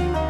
Bye.